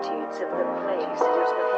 vicissitudes of the place